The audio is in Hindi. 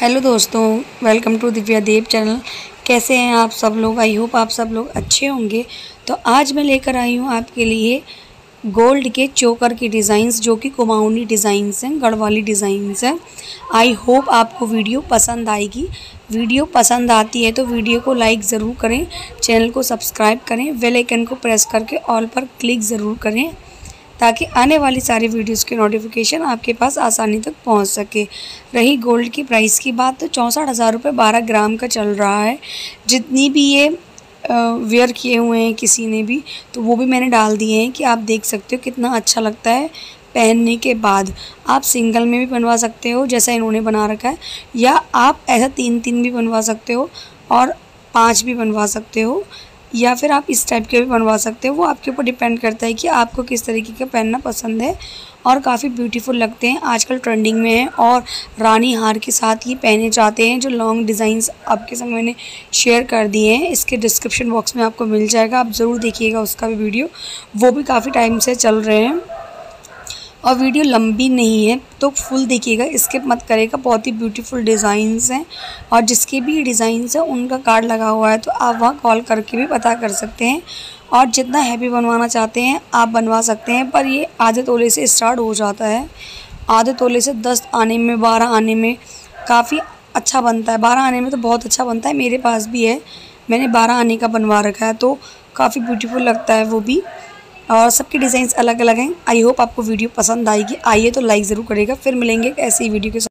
हेलो दोस्तों welcome to Divya Dev channel कैसे हैं आप सब लोग? आई होप आप सब लोग अच्छे होंगे। तो आज मैं लेकर आई हूँ आपके लिए गोल्ड के चोकर की डिज़ाइंस जो कि कुमाऊनी डिज़ाइंस हैं, गढ़वाली डिज़ाइंस हैं। आई होप आपको वीडियो पसंद आएगी। वीडियो पसंद आती है तो वीडियो को लाइक ज़रूर करें चैनल को सब्सक्राइब करें आइकन को प्रेस करके ऑल पर क्लिक ज़रूर करें। ताकि आने वाली सारी वीडियोस की नोटिफिकेशन आपके पास आसानी तक पहुँच सके। रही गोल्ड की प्राइस की बात तो चौंसठ हज़ार रुपये बारह ग्राम का चल रहा है। जितनी भी ये वेयर किए हुए हैं किसी ने भी तो वो भी मैंने डाल दिए हैं कि आप देख सकते हो कितना अच्छा लगता है पहनने के बाद। आप सिंगल में भी बनवा सकते हो, जैसा इन्होंने बना रखा है, या आप ऐसा तीन तीन भी बनवा सकते हो और पाँच भी बनवा सकते हो। या फिर आप इस टाइप के भी बनवा सकते हो। वो आपके ऊपर डिपेंड करता है कि आपको किस तरीके का पहनना पसंद है और काफ़ी ब्यूटीफुल लगते हैं। आजकल ट्रेंडिंग में है और रानी हार के साथ ही पहने जाते हैं, जो लॉन्ग डिज़ाइंस आपके संग मैंने शेयर कर दिए हैं। इसके डिस्क्रिप्शन बॉक्स में आपको मिल जाएगा। आप ज़रूर देखिएगा उसका भी वीडियो वो भी काफ़ी टाइम से चल रहे हैं। और वीडियो लंबी नहीं है तो फुल देखिएगा स्किप मत करेगा बहुत ही ब्यूटीफुल डिज़ाइंस हैं और जिसके भी डिज़ाइंस हैं, उनका कार्ड लगा हुआ है तो आप वहाँ कॉल करके भी पता कर सकते हैं और जितना हैवी बनवाना चाहते हैं, आप बनवा सकते हैं, पर ये आधे तोले से स्टार्ट हो जाता है। आधे तोले से दस आने में, बारह आने में काफ़ी अच्छा बनता है। बारह आने में तो बहुत अच्छा बनता है, मेरे पास भी है, मैंने बारह आने का बनवा रखा है तो काफ़ी ब्यूटीफुल लगता है वो भी। और सबके डिज़ाइंस अलग अलग हैं। आई होप आपको वीडियो पसंद आएगी। आइए तो लाइक ज़रूर करेगा फिर मिलेंगे ऐसी वीडियो के साथ।